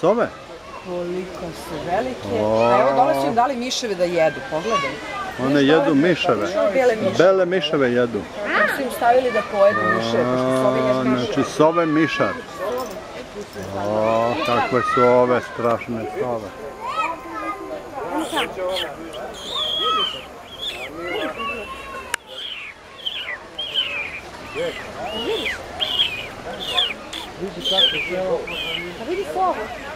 sobe? Koliko su velike. O... A evo dole su im dali miševe da jedu, pogledaj. One jedu miševe. Bele miševe. Bele miševe jedu. Oni su im stavili da pojedu miševe, pošto sobe ne miševe. Znači sobe mišar. O, kakve su ove strašne sobe. Pa vidi kako je ovo. Vidi sobu.